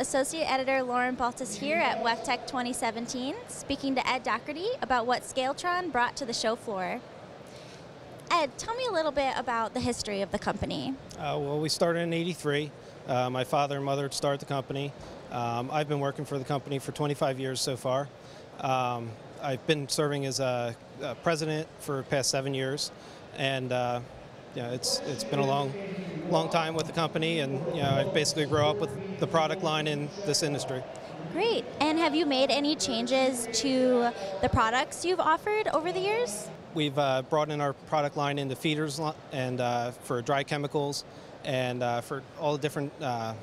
Associate Editor Lauren Baltus here at WEFTEC 2017, speaking to Ed Doherty about what Scaletron brought to the show floor. Ed, tell me a little bit about the history of the company. Uh, well, we started in 83. Uh, my father and mother started the company. Um, I've been working for the company for 25 years so far. Um, I've been serving as a, a, president for past seven years, and uh, know, it's it's been a long, long time with the company, and you know, I basically grew up with the product line in this industry. Great. And have you made any changes to the products you've offered over the years? We've uh, brought in our product line into feeders and uh, for dry chemicals, and uh, for all the different uh,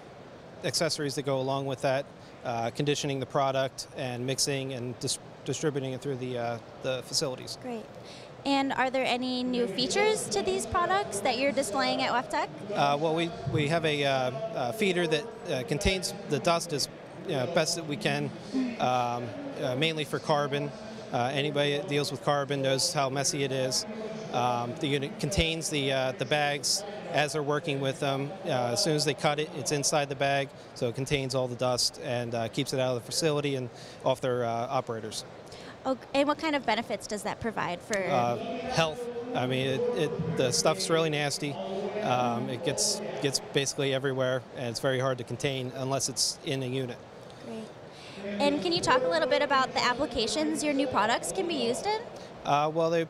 accessories that go along with that, uh, conditioning the product and mixing and dis distributing it through the, uh, the facilities. Great. And are there any new features to these products that you're displaying at WEFTEC? Uh, well, we, we have a, uh, a feeder that uh, contains the dust as you know, best that we can, um, mainly for carbon. anybody that deals with carbon knows how messy it is. Um, the unit contains the, the bags as they're working with them. Uh, as soon as they cut it, it's inside the bag, so it contains all the dust and uh, keeps it out of the facility and off their uh, operators. Oh, and what kind of benefits does that provide for uh, health? I mean, it, it, the stuff's really nasty. Um, it gets gets basically everywhere, and it's very hard to contain unless it's in a unit. Great. And can you talk a little bit about the applications your new products can be used in? Uh, well, they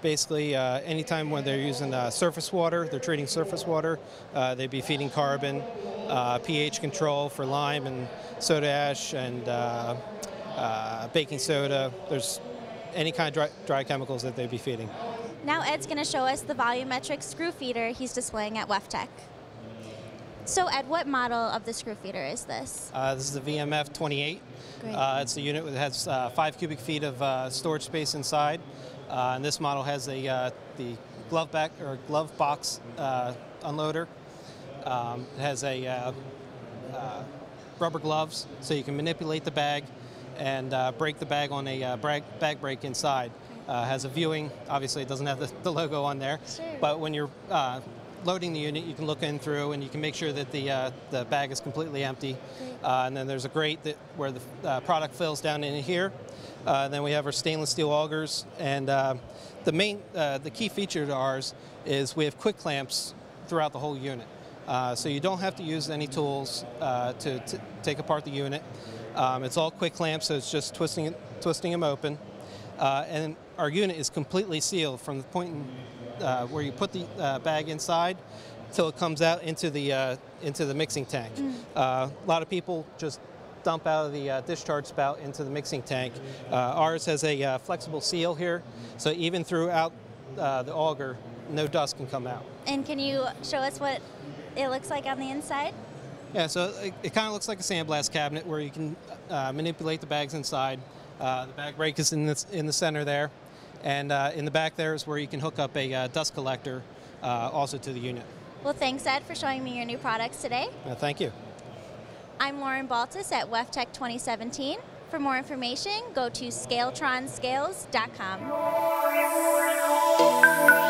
basically uh, anytime when they're using uh, surface water, they're treating surface water, uh, they'd be feeding carbon, uh, pH control for lime and soda ash and uh, uh, baking soda. There's any kind of dry, dry, chemicals that they'd be feeding. Now Ed's going to show us the volumetric screw feeder he's displaying at WEFTEC. So Ed, what model of the screw feeder is this? this is the VMF 28. it's a unit that has five cubic feet of storage space inside. Uh, and this model has a, uh, the glove back or glove box uh, unloader. Um, it has a uh, uh, rubber gloves so you can manipulate the bag and uh, break the bag on a bag, bag break inside. has a viewing, obviously it doesn't have the, the logo on there, sure. but when you're loading the unit, you can look in through and you can make sure that the, uh, the bag is completely empty. Uh, and then there's a grate that, where the uh, product fills down in here. Uh, then we have our stainless steel augers. And uh, the main, uh, the key feature to ours is we have quick clamps throughout the whole unit. so you don't have to use any tools to, to, take apart the unit. Um, it's all quick clamps, so it's just twisting, twisting them open. and our unit is completely sealed from the point in uh, where you put the uh, bag inside till it comes out into the uh, into the mixing tank. Mm. a lot of people just dump out of the uh, discharge spout into the mixing tank. Uh, ours has a uh, flexible seal here, so even throughout the auger, no dust can come out. And can you show us what it looks like on the inside? Yeah, so it, it kind of looks like a sandblast cabinet where you can manipulate the bags inside. the bag brake is in the, in the center there. And uh, in the back there is where you can hook up a uh, dust collector uh, also to the unit. Well, thanks, Ed, for showing me your new products today. Uh, thank you. I'm Lauren Baltus at WEFTEC 2017. For more information, go to scaletronscales.com.